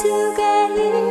together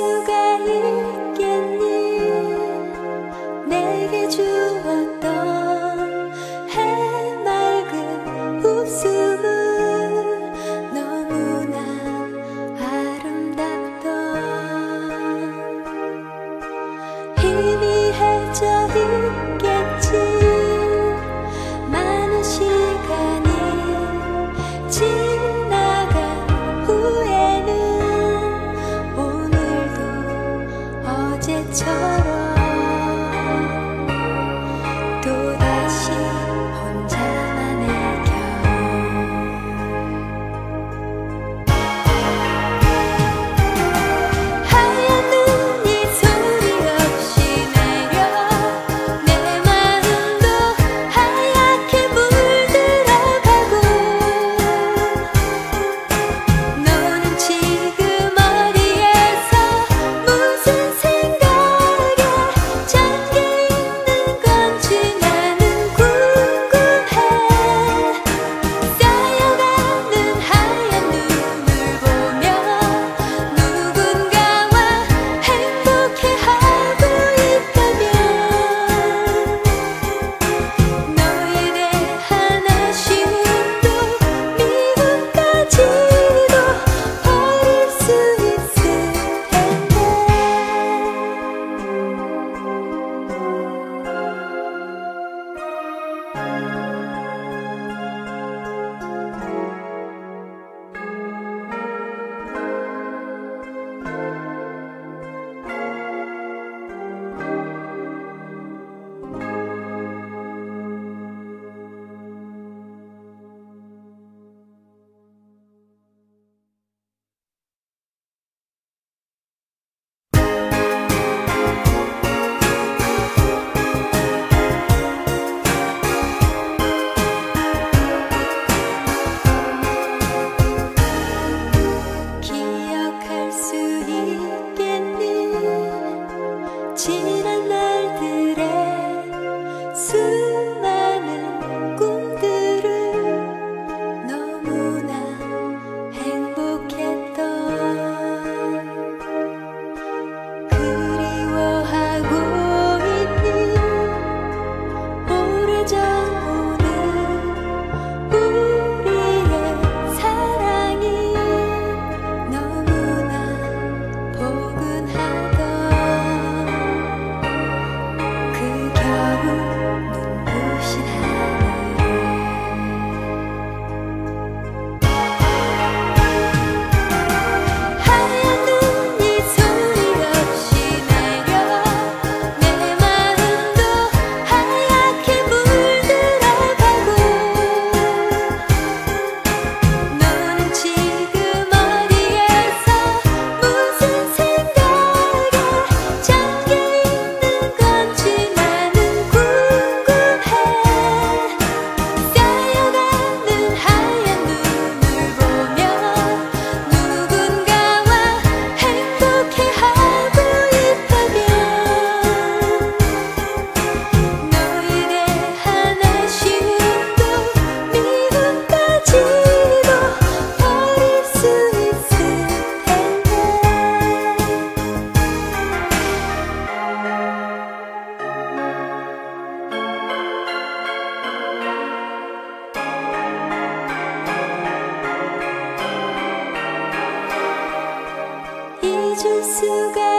you get here? you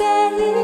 gave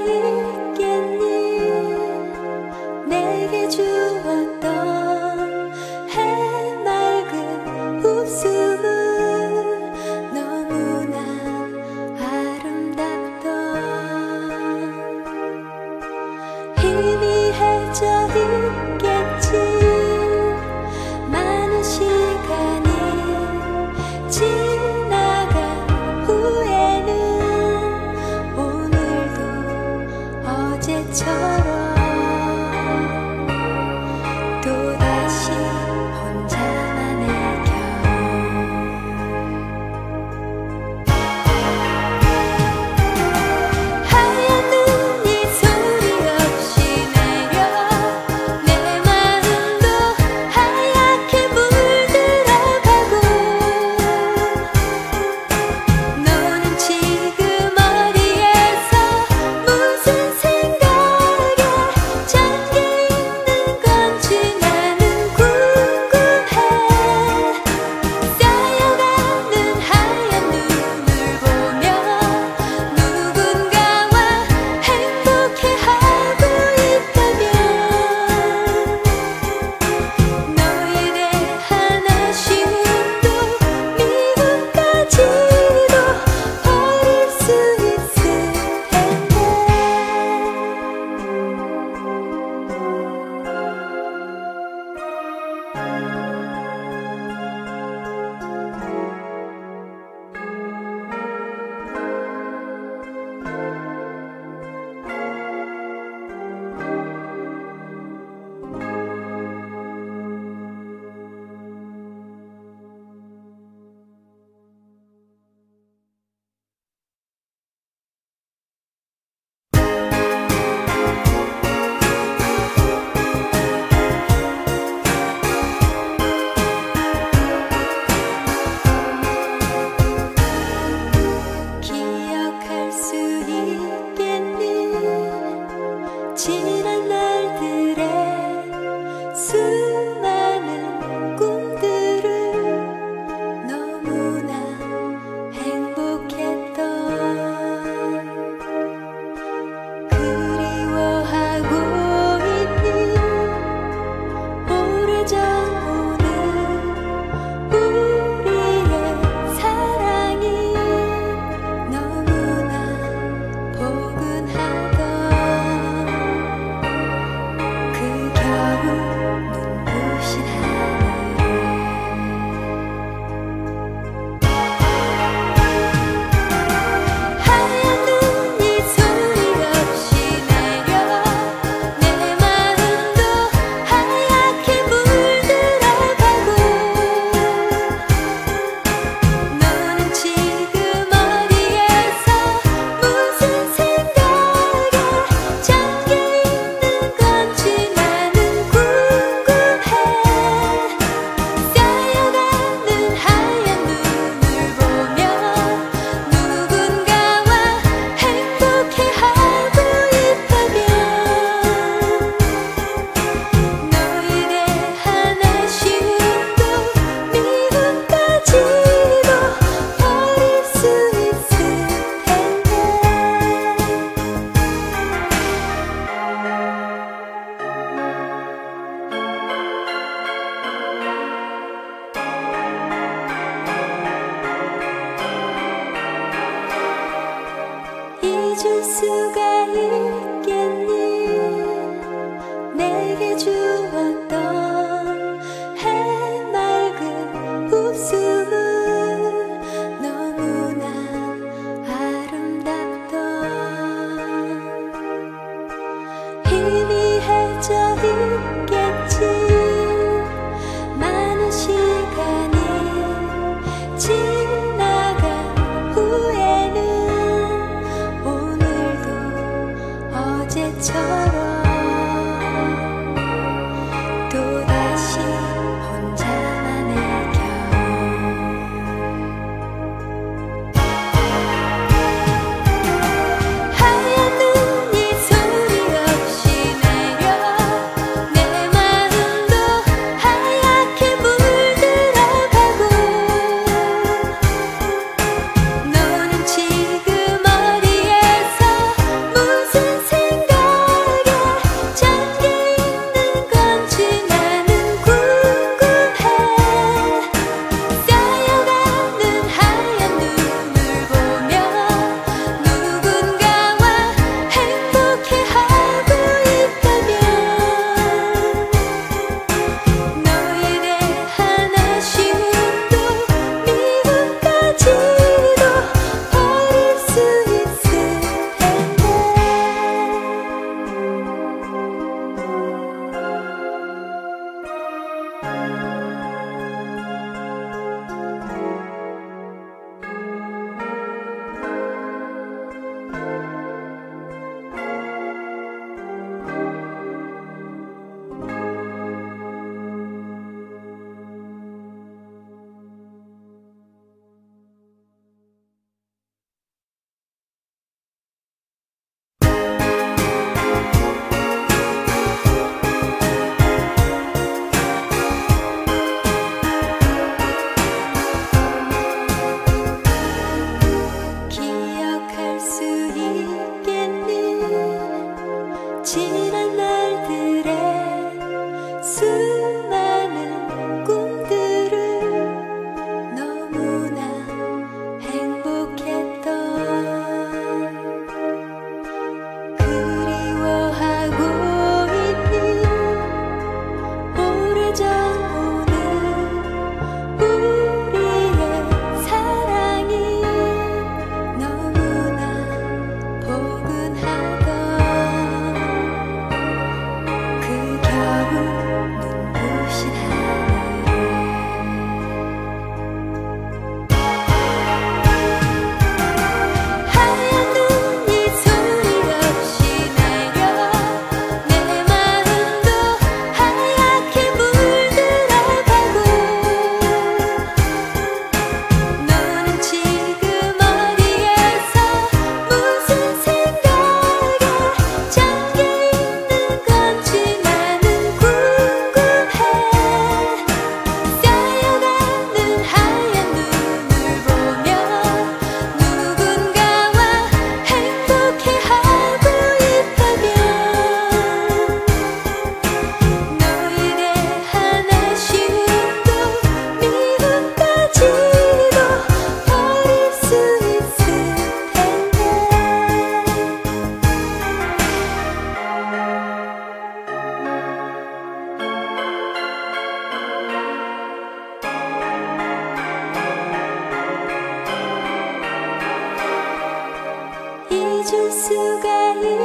you. Yeah. yeah.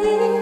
Thank you.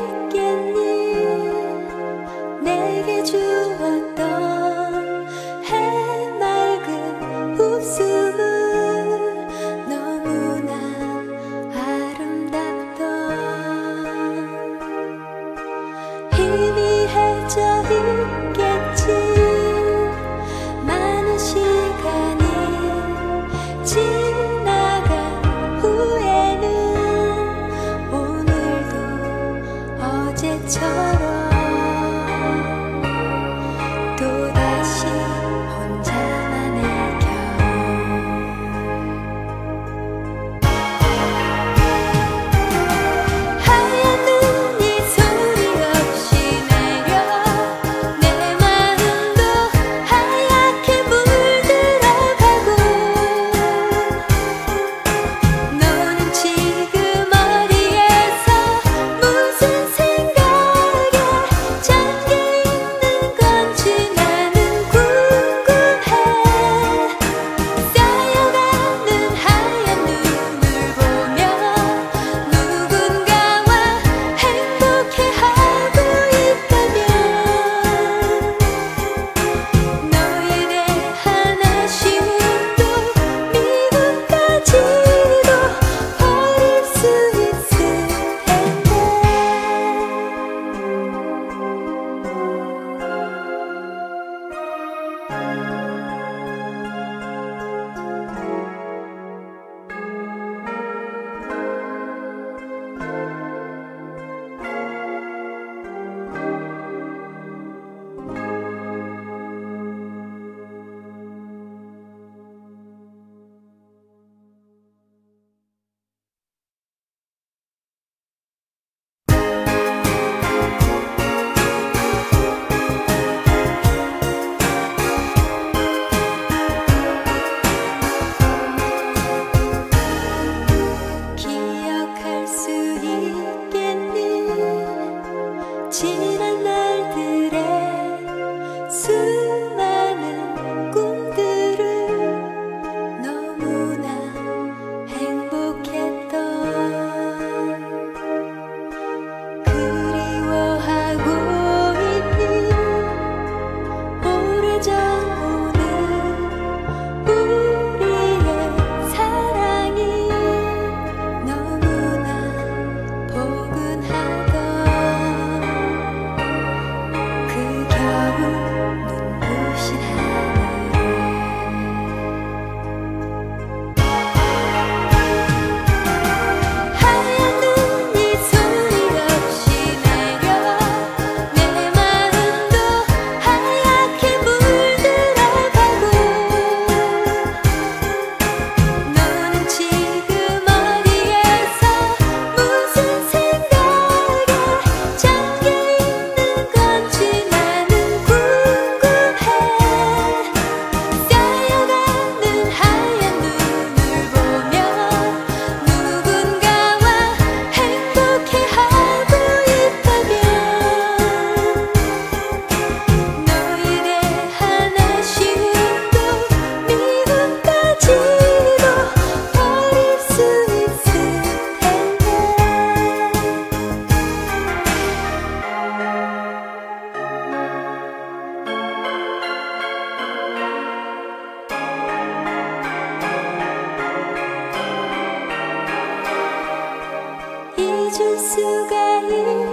you.